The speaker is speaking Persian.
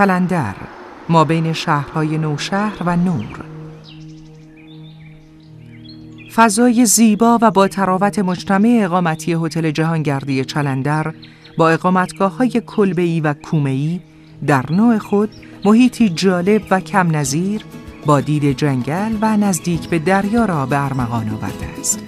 چلندر ما بین شهرهای نوشهر و نور فضای زیبا و با تراوت مجتمع اقامتی هتل جهانگردی چلندر با اقامتگاه های کلبه‌ای و کومه‌ای در نوع خود محیطی جالب و کم نظیر با دید جنگل و نزدیک به دریا را به ارمغان آورده است.